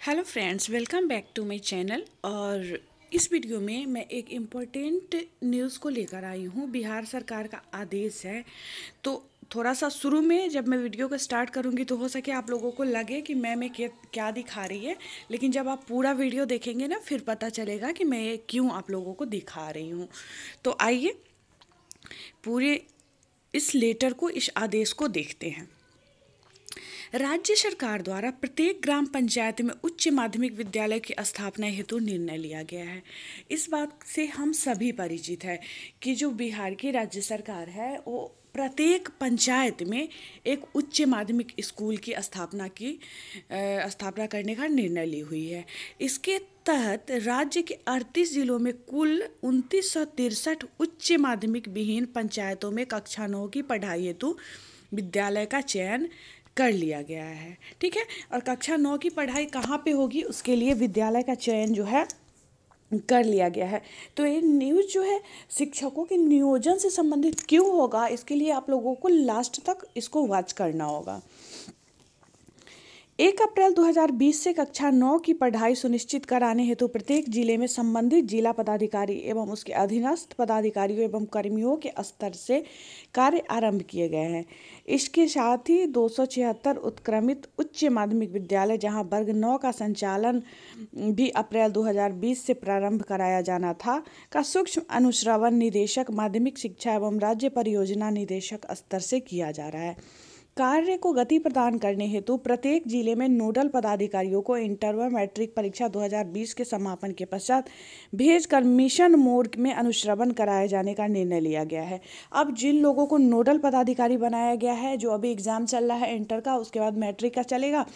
Hello friends welcome back to my channel और इस video में मैं एक इम्पोर्टेंट न्यूज़ को लेकर आई हूँ। बिहार सरकार का आदेश है। तो थोड़ा सा शुरू में जब मैं वीडियो को स्टार्ट करूँगी तो हो सके आप लोगों को लगे कि मैं मैं क्या दिखा रही है। लेकिन जब आप पूरा वीडियो देखेंगे ना, फिर पता चलेगा कि मैं क्यों आप लोगों को दिखा रही हूँ। तो आइए पूरे इस लेटर को, इस आदेश को देखते हैं। राज्य सरकार द्वारा प्रत्येक ग्राम पंचायत में उच्च माध्यमिक विद्यालय की स्थापना हेतु निर्णय लिया गया है। इस बात से हम सभी परिचित है कि जो बिहार की राज्य सरकार है, वो प्रत्येक पंचायत में एक उच्च माध्यमिक स्कूल की स्थापना की स्थापना करने का निर्णय ली हुई है। इसके तहत राज्य के अड़तीस जिलों में कुल उनतीस उच्च माध्यमिक विहीन पंचायतों में कक्षा नौ की पढ़ाई हेतु विद्यालय का चयन कर लिया गया है। ठीक है? और कक्षा नौ की पढ़ाई कहाँ पे होगी, उसके लिए विद्यालय का चयन जो है, कर लिया गया है। तो ये न्यूज़ जो है, शिक्षकों के नियोजन से संबंधित क्यों होगा, इसके लिए आप लोगों को लास्ट तक इसको वॉच करना होगा। एक अप्रैल 2020 से कक्षा नौ की पढ़ाई सुनिश्चित कराने हेतु प्रत्येक ज़िले में संबंधित जिला पदाधिकारी एवं उसके अधीनस्थ पदाधिकारियों एवं कर्मियों के स्तर से कार्य आरंभ किए गए हैं। इसके साथ ही दो सौ छिहत्तर उत्क्रमित उच्च माध्यमिक विद्यालय, जहाँ वर्ग नौ का संचालन भी अप्रैल 2020 से प्रारंभ कराया जाना था, का सूक्ष्म अनुश्रवण निदेशक, माध्यमिक शिक्षा एवं राज्य परियोजना निदेशक स्तर से किया जा रहा है। कार्य को गति प्रदान करने हेतु प्रत्येक ज़िले में नोडल पदाधिकारियों को इंटर व मैट्रिक परीक्षा 2020 के समापन के पश्चात भेजकर मिशन मोड में अनुश्रवण कराए जाने का निर्णय लिया गया है। अब जिन लोगों को नोडल पदाधिकारी बनाया गया है, जो अभी एग्ज़ाम चल रहा है, इंटर का, उसके बाद मैट्रिक का चलेगा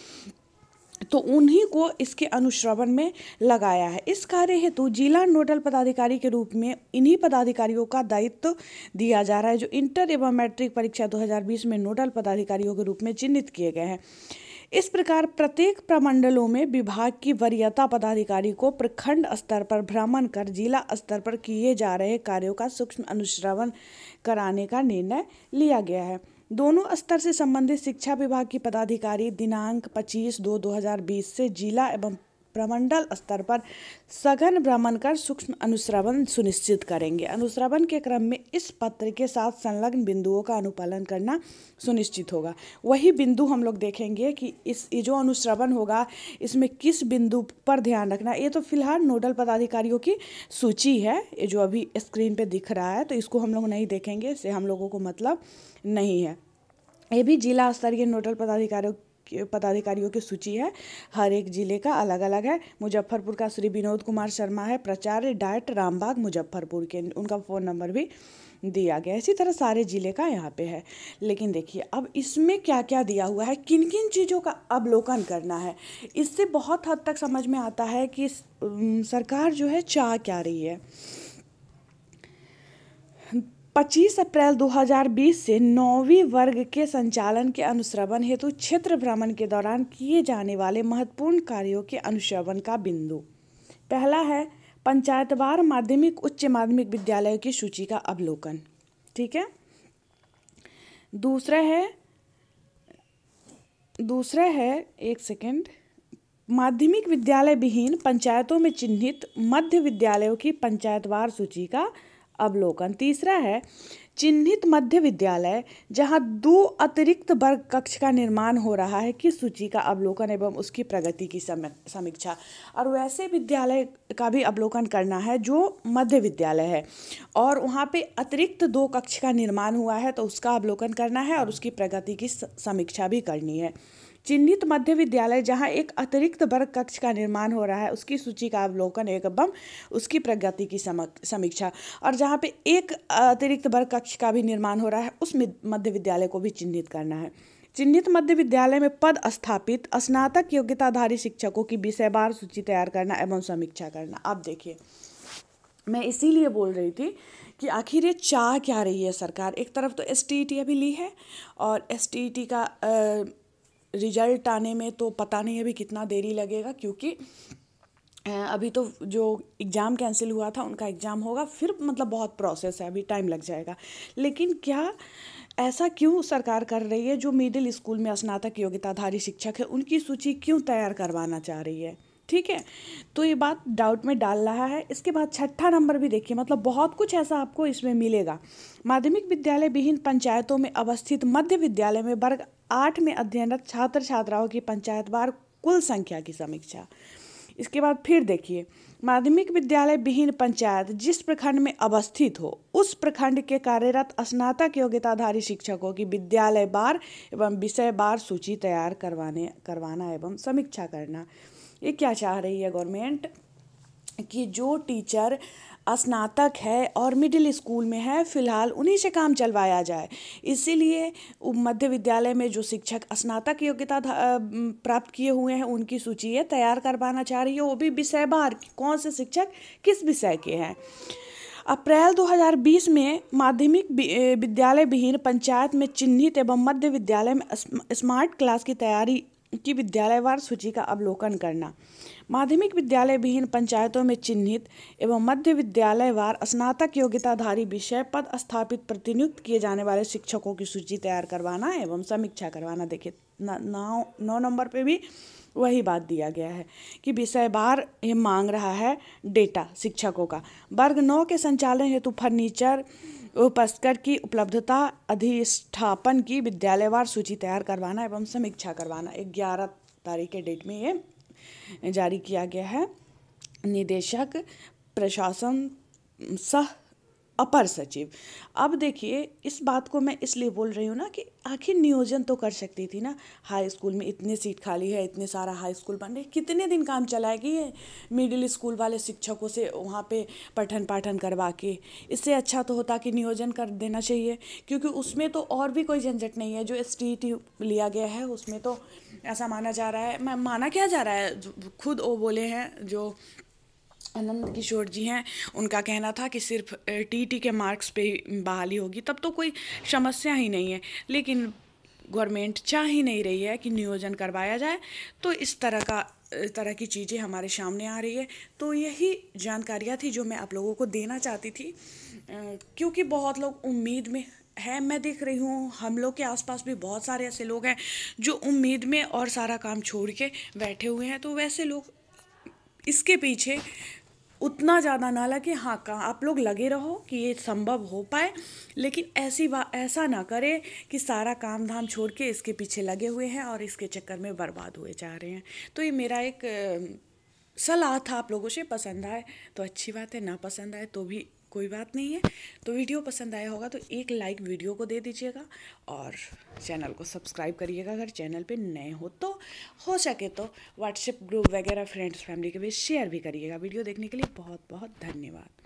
तो उन्हीं को इसके अनुश्रवण में लगाया है। इस कार्य हेतु जिला नोडल पदाधिकारी के रूप में इन्हीं पदाधिकारियों का दायित्व दिया जा रहा है, जो इंटर एवं मैट्रिक परीक्षा 2020 में नोडल पदाधिकारियों के रूप में चिन्हित किए गए हैं। इस प्रकार प्रत्येक प्रमंडलों में विभाग की वरीयता पदाधिकारी को प्रखंड स्तर पर भ्रमण कर जिला स्तर पर किए जा रहे कार्यों का सूक्ष्म अनुश्रवण कराने का निर्णय लिया गया है। दोनों स्तर से संबंधित शिक्षा विभाग की पदाधिकारी दिनांक 25 दो 2020 से जिला एवं प्रमंडल स्तर पर सघन भ्रमण कर सूक्ष्म अनुश्रवण सुनिश्चित करेंगे। अनुश्रवण के क्रम में इस पत्र के साथ संलग्न बिंदुओं का अनुपालन करना सुनिश्चित होगा। वही बिंदु हम लोग देखेंगे कि इस, ये जो अनुश्रवण होगा, इसमें किस बिंदु पर ध्यान रखना ये तो फ़िलहाल नोडल पदाधिकारियों की सूची है, ये जो अभी स्क्रीन पे दिख रहा है तो इसको हम लोग नहीं देखेंगे इससे हम लोगों को मतलब नहीं है। ये भी जिला स्तरीय नोडल पदाधिकारियों पदाधिकारियों की सूची है। हर एक ज़िले का अलग अलग है। मुजफ्फरपुर का श्री विनोद कुमार शर्मा है, प्रचार्य डायट रामबाग मुजफ्फरपुर के। उनका फ़ोन नंबर भी दिया गया। इसी तरह सारे ज़िले का यहाँ पे है। लेकिन देखिए, अब इसमें क्या क्या दिया हुआ है? किन किन चीज़ों का अवलोकन करना है? इससे बहुत हद तक समझ में आता है कि सरकार जो है चाह क्या रही है? 25 अप्रैल 2020 से नौवीं वर्ग के संचालन के अनुश्रवण हेतु क्षेत्र भ्रमण के दौरान किए जाने वाले महत्वपूर्ण कार्यों के अनुश्रवण का बिंदु। पहला है, पंचायतवार माध्यमिक उच्च माध्यमिक विद्यालयों की सूची का अवलोकन। ठीक है? दूसरा है दूसरा है, एक सेकेंड। माध्यमिक विद्यालय विहीन पंचायतों में चिन्हित मध्य विद्यालयों की पंचायतवार सूची का अवलोकन। तीसरा है, चिन्हित मध्य विद्यालय, जहाँ दो अतिरिक्त वर्ग कक्ष का निर्माण हो रहा है की सूची का अवलोकन एवं उसकी प्रगति की समीक्षा। और वैसे विद्यालय का भी अवलोकन करना है, जो मध्य विद्यालय है। और वहाँ पे अतिरिक्त दो कक्ष का निर्माण हुआ है तो उसका अवलोकन करना है और उसकी प्रगति की समीक्षा भी करनी है। चिन्हित मध्य विद्यालय जहाँ एक अतिरिक्त वर्ग कक्ष का निर्माण हो रहा है उसकी सूची का अवलोकन एवं उसकी प्रगति की समीक्षा और जहाँ पे एक अतिरिक्त वर्ग कक्ष का भी निर्माण हो रहा है उस मध्य विद्यालय को भी चिन्हित करना है। चिन्हित मध्य विद्यालय में पद स्थापित स्नातक योग्यताधारी शिक्षकों की विषयवार सूची तैयार करना एवं समीक्षा करना। अब देखिए मैं इसीलिए बोल रही थी कि आखिर ये चाह क्या रही है सरकार? एक तरफ़ तो एस टी अभी ली है और एस का आ, रिज़ल्ट आने में तो पता नहीं अभी कितना देरी लगेगा, क्योंकि अभी तो जो एग्ज़ाम कैंसिल हुआ था, उनका एग्ज़ाम होगा, फिर मतलब बहुत प्रोसेस है, अभी टाइम लग जाएगा। लेकिन क्या ऐसा क्यों सरकार कर रही है, जो मिडिल स्कूल में स्नातक योग्यताधारी शिक्षक है, उनकी सूची क्यों तैयार करवाना चाह रही है? ठीक है? तो ये बात डाउट में डाल रहा है। इसके बाद छठा नंबर भी देखिए मतलब बहुत कुछ ऐसा आपको इसमें मिलेगा। माध्यमिक विद्यालय विहीन पंचायतों में अवस्थित मध्य विद्यालय में वर्ग आठ में अध्ययनरत छात्र छात्राओं की पंचायतवार कुल संख्या की समीक्षा। इसके बाद फिर देखिए, माध्यमिक विद्यालय विहीन पंचायत जिस प्रखंड में अवस्थित हो, उस प्रखंड के कार्यरत स्नातक योग्यताधारी शिक्षकों की विद्यालय बार एवं विषय बार सूची तैयार करवाने, करवाना एवं समीक्षा करना। ये क्या चाह रही है गवर्नमेंट? कि जो टीचर स्नातक है और मिडिल स्कूल में है, फ़िलहाल उन्हीं से काम चलवाया जाए। इसीलिए मध्य विद्यालय में जो शिक्षक स्नातक योग्यता प्राप्त किए हुए हैं, उनकी सूची ये तैयार करवाना चाह रही है। वो भी विषय बार कौन से शिक्षक किस विषय के हैं? अप्रैल 2020 में माध्यमिक विद्यालय विहीन पंचायत में चिन्हित एवं मध्य विद्यालय में स्मार्ट क्लास की तैयारी की विद्यालयवार सूची का अवलोकन करना। माध्यमिक विद्यालय विहीन पंचायतों में चिन्हित एवं मध्य विद्यालयवार स्नातक योग्यताधारी विषय पद स्थापित प्रतिनियुक्त किए जाने वाले शिक्षकों की सूची तैयार करवाना एवं समीक्षा करवाना। देखिए, नौ नौ नंबर पे भी वही बात दिया गया है कि विषय बार ये मांग रहा है डेटा शिक्षकों का। वर्ग नौ के संचालन हेतु फर्नीचर, उपस्कर की उपलब्धता, अधिष्ठापन की विद्यालयवार सूची तैयार करवाना एवं समीक्षा करवाना। ग्यारह तारीख के डेट में ये जारी किया गया है। निदेशक, प्रशासन सह अपर सचिव। अब देखिए, इस बात को मैं इसलिए बोल रही हूँ ना कि आखिर नियोजन तो कर सकती थी ना। हाई स्कूल में इतने सीट खाली है, इतने सारा हाई स्कूल बन रहे कितने दिन काम चलाएगी ये मिडिल स्कूल वाले शिक्षकों से वहाँ पे पठन पाठन करवा के? इससे अच्छा तो होता कि नियोजन कर देना चाहिए, क्योंकि उसमें तो और भी कोई झंझट नहीं है। जो एस लिया गया है, उसमें तो ऐसा माना जा रहा है। माना क्या जा रहा है? खुद वो बोले हैं, जो आनंद किशोर जी हैं। उनका कहना था कि सिर्फ़ टीटी के मार्क्स पे बहाली होगी, तब तो कोई समस्या ही नहीं है। लेकिन गवर्नमेंट चाह ही नहीं रही है कि नियोजन करवाया जाए। तो इस तरह का तरह की चीज़ें हमारे सामने आ रही है। तो यही जानकारियाँ थी जो मैं आप लोगों को देना चाहती थी। क्योंकि बहुत लोग उम्मीद में है, मैं देख रही हूँ, हम लोग के आसपास भी बहुत सारे ऐसे लोग हैं जो उम्मीद में और सारा काम छोड़ के बैठे हुए हैं। तो वैसे लोग इसके पीछे उतना ज़्यादा ना लगे। हाँ कहाँ, आप लोग लगे रहो कि ये संभव हो पाए, लेकिन ऐसी बात ऐसा ना करे कि सारा काम धाम छोड़ के इसके पीछे लगे हुए हैं और इसके चक्कर में बर्बाद हुए जा रहे हैं। तो ये मेरा एक सलाह था आप लोगों से, पसंद आए तो अच्छी बात है, ना पसंद आए तो भी कोई बात नहीं है। तो वीडियो पसंद आया होगा तो एक लाइक वीडियो को दे दीजिएगा और चैनल को सब्सक्राइब करिएगा अगर चैनल पे नए हो तो। हो सके तो व्हाट्सएप ग्रुप वगैरह फ्रेंड्स फैमिली के बीच शेयर भी करिएगा। वीडियो देखने के लिए बहुत बहुत धन्यवाद।